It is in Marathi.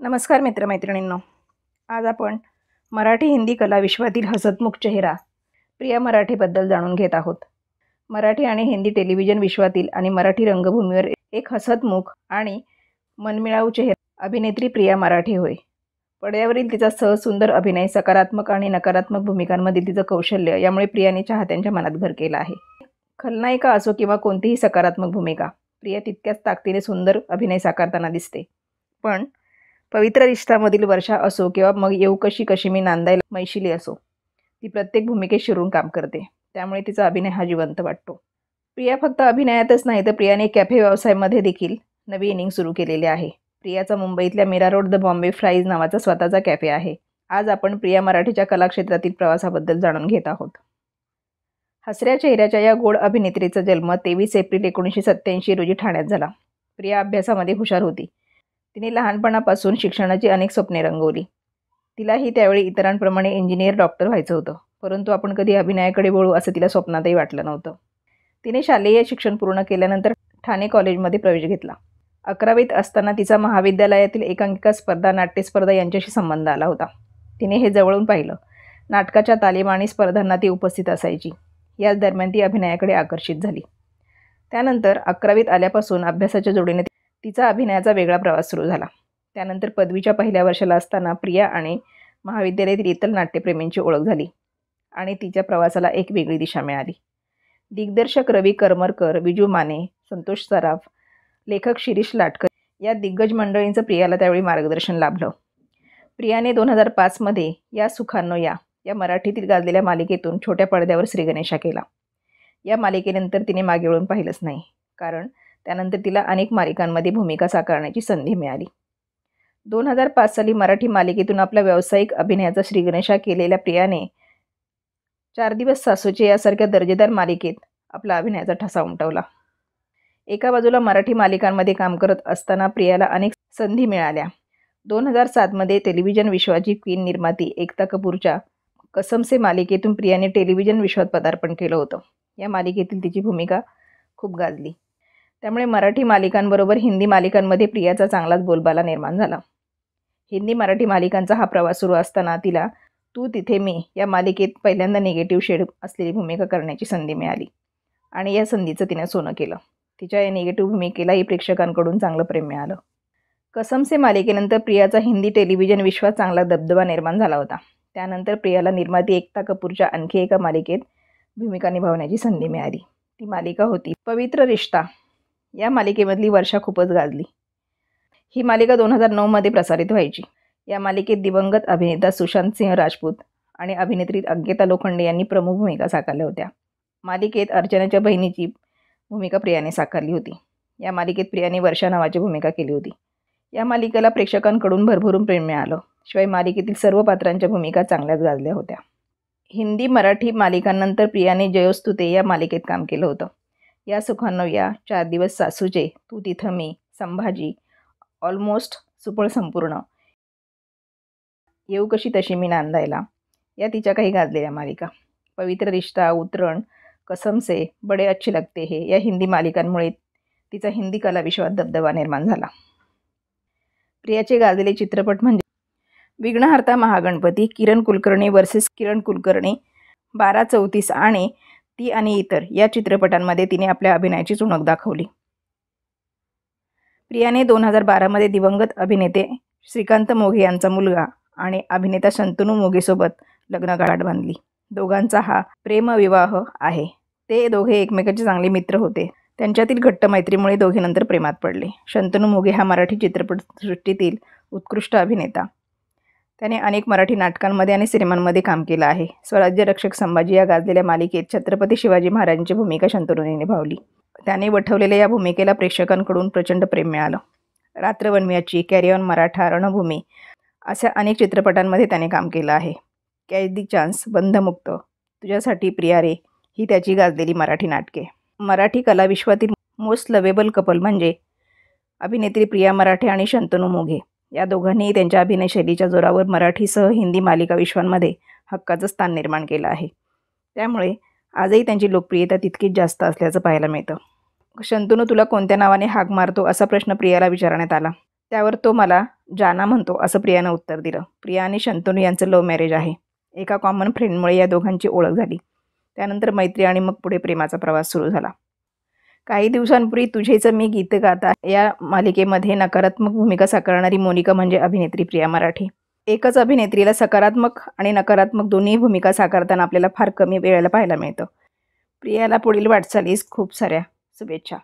नमस्कार मित्रमैत्रिणींनो. आज आपण मराठी हिंदी कला विश्वातील हसतमुख चेहरा प्रिया मराठीबद्दल जाणून घेत आहोत. मराठी आणि हिंदी टेलिव्हिजन विश्वातील आणि मराठी रंगभूमीवर एक हसतमुख आणि मनमिळाऊ चेहरा अभिनेत्री प्रिया मराठी होय. पडद्यावरील तिचा सहसुंदर अभिनय सकारात्मक आणि नकारात्मक भूमिकांमधील तिचं कौशल्य यामुळे प्रियाने चाहत्यांच्या मनात घर केला आहे. खलनायिका असो किंवा कोणतीही सकारात्मक भूमिका प्रिया तितक्याच ताकदीने सुंदर अभिनय साकारताना दिसते. पण पवित्र रिश्तामधील वर्षा असो किंवा मग येऊ कशी कशी मी नांदायला मैशिली असो ती प्रत्येक भूमिकेत शिरून काम करते. त्यामुळे तिचा अभिनय हा जिवंत वाटतो. प्रिया फक्त अभिनयातच नाही तर प्रियाने कॅफे व्यवसायामध्ये देखील नवी इनिंग सुरू केलेली आहे. प्रियाचा मुंबईतल्या Mira Road the Bombay Fries नावाचा स्वतःचा कॅफे आहे. आज आपण प्रिया मराठीच्या कलाक्षेत्रातील प्रवासाबद्दल जाणून घेत आहोत. हसऱ्या चेहऱ्याच्या या गोड अभिनेत्रीचा जन्म तेवीस एप्रिल एकोणीसशे सत्त्याऐंशी रोजी ठाण्यात झाला. प्रिया अभ्यासामध्ये हुशार होती. तिने लहानपणापासून शिक्षणाची अनेक स्वप्ने रंगवली. तिलाही त्यावेळी इतरांप्रमाणे इंजिनियर डॉक्टर व्हायचं होतं. परंतु आपण कधी अभिनयाकडे वळू असं तिला स्वप्नातही वाटलं नव्हतं. तिने शालेय शिक्षण पूर्ण केल्यानंतर ठाणे कॉलेजमध्ये प्रवेश घेतला. अकरावीत असताना तिचा महाविद्यालयातील एकांकिका स्पर्धा नाट्यस्पर्धा यांच्याशी संबंध आला होता. तिने हे जवळून पाहिलं. नाटकाच्या तालीम आणि स्पर्धांना ती उपस्थित असायची. याच दरम्यान ती अभिनयाकडे आकर्षित झाली. त्यानंतर अकरावीत आल्यापासून अभ्यासाच्या जोडीने तिचा अभिनयाचा वेगळा प्रवास सुरू झाला. त्यानंतर पदवीच्या पहिल्या वर्षाला असताना प्रिया आणि महाविद्यालयातील इतर नाट्यप्रेमींची ओळख झाली आणि तिच्या प्रवासाला एक वेगळी दिशा मिळाली. दिग्दर्शक रवी करमरकर विजू माने संतोष सराफ लेखक शिरीष लाटकर या दिग्गज मंडळींचं प्रियाला त्यावेळी मार्गदर्शन लाभलं. प्रियाने दोन हजार पाचमध्ये या सुखांनो या या मराठीतील गाजलेल्या मालिकेतून छोट्या पडद्यावर श्रीगणेशा केला. या मालिकेनंतर तिने मागे वळून पाहिलंच नाही कारण त्यानंतर तिला अनेक मालिकांमध्ये भूमिका साकारण्याची संधी मिळाली. दोन हजार पाच साली मराठी मालिकेतून आपला व्यावसायिक अभिनयाचा श्रीगणेशा केलेल्या प्रियाने चार दिवस सासूचे यासारख्या दर्जेदार मालिकेत आपला अभिनयाचा ठसा उमटवला. एका बाजूला मराठी मालिकांमध्ये काम करत असताना प्रियाला अनेक संधी मिळाल्या. दोन हजार सातमध्ये टेलिव्हिजन विश्वाची क्वीन निर्माती एकता कपूरच्या कसमसे मालिकेतून प्रियाने टेलिव्हिजन विश्वात पदार्पण केलं होतं. या मालिकेतील तिची भूमिका खूप गाजली. त्यामुळे मराठी मालिकांबरोबर हिंदी मालिकांमध्ये प्रियाचा चांगलाच बोलबाला निर्माण झाला. हिंदी मराठी मालिकांचा हा प्रवास सुरू असताना तिला तू तिथे मी या मालिकेत पहिल्यांदा निगेटिव्ह शेड असलेली भूमिका करण्याची संधी मिळाली. आणि या संधीचं तिने सोनं केलं. तिच्या या निगेटिव्ह भूमिकेलाही प्रेक्षकांकडून चांगलं प्रेम मिळालं. कसमसे मालिकेनंतर प्रियाचा हिंदी टेलिव्हिजन विश्वात चांगला दबदबा निर्माण झाला होता. त्यानंतर प्रियाला निर्माती एकता कपूरच्या आणखी एका मालिकेत भूमिका निभावण्याची संधी मिळाली. ती मालिका होती पवित्र रिश्ता. या मालिकेमधली वर्षा खूपच गाजली. ही मालिका दोन हजार नऊमध्ये प्रसारित व्हायची. या मालिकेत दिवंगत अभिनेता सुशांत सिंह राजपूत आणि अभिनेत्री अज्ञता लोखंडे यांनी प्रमुख भूमिका साकारल्या होत्या. मालिकेत अर्चनाच्या बहिणीची भूमिका प्रियाने साकारली होती. या मालिकेत प्रियाने वर्षा नावाची भूमिका केली होती. या मालिकेला प्रेक्षकांकडून भरभरून प्रेम मिळालं. शिवाय मालिकेतील सर्व पात्रांच्या भूमिका चांगल्याच गाजल्या होत्या. हिंदी मराठी मालिकांनंतर प्रियाने जयोस्तुते या मालिकेत काम केलं होतं. या सुखांनो या चार दिवस सासूचे तू तिथं मी संभाजी ऑलमोस्ट सुपळ संपूर्ण. येऊ कशी तशी मी नांदायला? या तिच्या काही गाजलेल्या मालिका. पवित्र रिश्ता उतरण कसमसे बडे अच्छे लगते हे या हिंदी मालिकांमुळे तिचा हिंदी कलाविश्वात दबदबा निर्माण झाला. प्रियाचे गाजलेले चित्रपट म्हणजे विघ्नहर्ता महागणपती किरण कुलकर्णी वर्सेस किरण कुलकर्णी बारा चौतीस आणि ती आणि इतर या चित्रपटांमध्ये तिने आपल्या अभिनयाची चुणक दाखवली. प्रियाने दोन हजार बारामध्ये दिवंगत अभिनेते श्रीकांत मोघे यांचा मुलगा आणि अभिनेता शंतनू मोघेसोबत लग्नगाठ बांधली. दोघांचा हा प्रेमविवाह आहे. ते दोघे एकमेकांचे चांगले मित्र होते. त्यांच्यातील घट्ट मैत्रीमुळे दोघे नंतर प्रेमात पडले. शंतनू मोघे हा मराठी चित्रपटसृष्टीतील उत्कृष्ट अभिनेता. त्याने अनेक मराठी नाटकांमध्ये आणि सिनेमांमध्ये काम केलं आहे. स्वराज्य रक्षक संभाजी या गाजलेल्या मालिकेत छत्रपती शिवाजी महाराजांची भूमिका शंतनूने निभावली. त्याने वठवलेल्या या भूमिकेला प्रेक्षकांकडून प्रचंड प्रेम मिळालं. रात्रवन्मियाची कॅरियॉन मराठा रणभूमी अशा अनेक चित्रपटांमध्ये त्याने काम केलं आहे. कॅच दी चान्स बंधमुक्त तुझ्यासाठी प्रिया रे ही त्याची गाजलेली मराठी नाटके. मराठी कलाविश्वातील मोस्ट लवेबल कपल म्हणजे अभिनेत्री प्रिया मराठे आणि शंतनू मोघे. या दोघांनीही त्यांच्या अभिनय शैलीच्या जोरावर मराठीसह हिंदी मालिका विश्वांमध्ये हक्काचं स्थान निर्माण केलं आहे. त्यामुळे आजही त्यांची लोकप्रियता तितकीच जास्त असल्याचं पाहायला मिळतं. शंतनू तुला कोणत्या नावाने हाक मारतो असा प्रश्न प्रियाला विचारण्यात आला. त्यावर तो मला जाना म्हणतो असं प्रियानं उत्तर दिलं. प्रिया आणि शंतनू यांचं लव्ह मॅरेज आहे. एका कॉमन फ्रेंडमुळे या दोघांची ओळख झाली. त्यानंतर मैत्री आणि मग पुढे प्रेमाचा प्रवास सुरू झाला. काही दिवसांपूर्वी तुझेचं मी गीत गाता या मालिकेमध्ये नकारात्मक भूमिका साकारणारी मोनिका म्हणजे अभिनेत्री प्रिया मराठी. एकच अभिनेत्रीला सकारात्मक आणि नकारात्मक दोन्ही भूमिका साकारताना आपल्याला फार कमी वेळेला पाहायला मिळतं. प्रियाला पुढील वाटचालीस खूप साऱ्या शुभेच्छा.